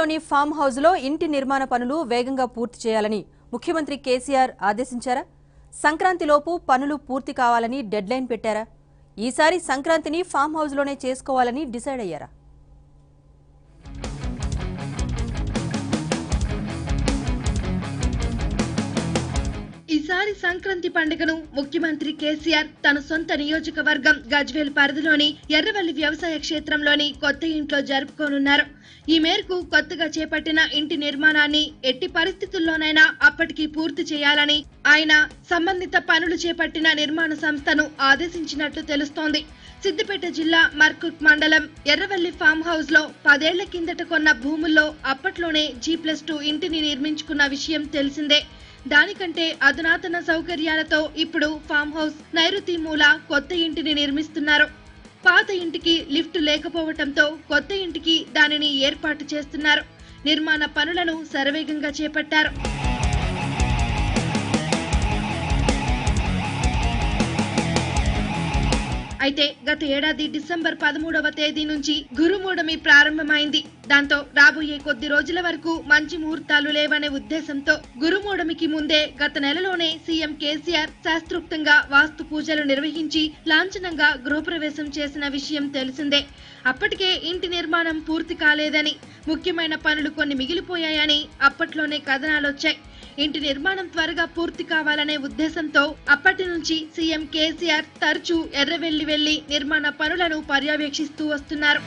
ఢిల్లీలోని ఫామ్ హౌస్లో ఇంటి నిర్మాణ పనులు వేగంగా పూర్తి చేయాలని ముఖ్యమంత్రి కేసీఆర్ ఆదేశించారా? సంక్రాంతిలోపు పనులు పూర్తి కావాలని డెడ్లైన్ పెట్టారా? ఈసారి సంక్రాంతిని ఫామ్ హౌస్లోనే చేసుకోవాలని డిసైడ్ అయ్యారా? ఈసారి సంక్రాంతి పండుగను ముఖ్యమంత్రి కేసీఆర్ తన సొంత నియోజకవర్గం గజ్వేల్ పరిధిలోని ఎర్రవల్లి వ్యవసాయ క్షేత్రంలోని కొత్త ఇంట్లో జరుపుకోనున్నారు. ఈ మేరకు కొత్తగా చేపట్టిన ఇంటి నిర్మాణాన్ని ఎట్టి పరిస్థితుల్లోనైనా అప్పటికి పూర్తి చేయాలని ఆయన సంబంధిత పనులు చేపట్టిన నిర్మాణ సంస్థను ఆదేశించినట్లు తెలుస్తోంది. సిద్దిపేట జిల్లా మర్కుక్ మండలం ఎర్రవల్లి ఫామ్ హౌస్లో పదేళ్ళ కిందట కొన్న భూముల్లో అప్పట్లోనే జీ ప్లస్ టూ ఇంటిని నిర్మించుకున్న విషయం తెలిసిందే. దానికంటే అధునాతన సౌకర్యాలతో ఇప్పుడు ఫామ్ హౌస్ నైరుతి మూల కొత్త ఇంటిని నిర్మిస్తున్నారు. పాత ఇంటికి లిఫ్ట్ లేకపోవటంతో కొత్త ఇంటికి దానిని ఏర్పాటు చేస్తున్నారు. నిర్మాణ పనులను శరవేగంగా చేపట్టారు. అయితే గత ఏడాది డిసెంబర్ పదమూడవ తేదీ నుంచి గురుమూడమి ప్రారంభమైంది. దాంతో రాబోయే కొద్ది రోజుల వరకు మంచి ముహూర్తాలు లేవనే ఉద్దేశంతో గురుమూడమికి ముందే గత నెలలోనే సీఎం కేసీఆర్ శాస్త్రోక్తంగా వాస్తు పూజలు నిర్వహించి లాంఛనంగా గృహప్రవేశం చేసిన విషయం తెలిసిందే. అప్పటికే ఇంటి నిర్మాణం పూర్తి కాలేదని ముఖ్యమైన పనులు కొన్ని మిగిలిపోయాయని అప్పట్లోనే కథనాలొచ్చాయి. ఇంటి నిర్మాణం త్వరగా పూర్తి కావాలనే ఉద్దేశంతో అప్పటి నుంచి సీఎం కేసీఆర్ తరచూ ఎర్రవెల్లి వెళ్ళి నిర్మాణ పనులను పర్యవేక్షిస్తూ వస్తున్నారు.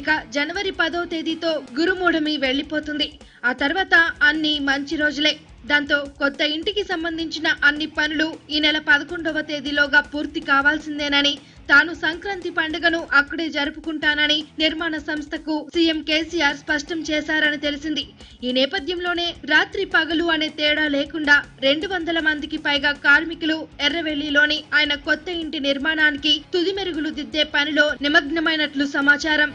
ఇక జనవరి పదో తేదీతో గురుమూఢమి వెళ్ళిపోతుంది ఆ తర్వాత అన్ని మంచి రోజులే. దాంతో కొత్త ఇంటికి సంబంధించిన అన్ని పనులు ఈ నెల పదకొండవ తేదీలోగా పూర్తి కావాల్సిందేనని తాను సంక్రాంతి పండుగను అక్కడే జరుపుకుంటానని నిర్మాణ సంస్థకు సీఎం కేసీఆర్ స్పష్టం చేశారని తెలిసింది. ఈ నేపథ్యంలోనే రాత్రి పగలు అనే తేడా లేకుండా రెండు వందల మందికి పైగా కార్మికులు ఎర్రవెల్లిలోని ఆయన కొత్త ఇంటి నిర్మాణానికి తుది మెరుగులు దిద్దే పనిలో నిమగ్నమైనట్లు సమాచారం.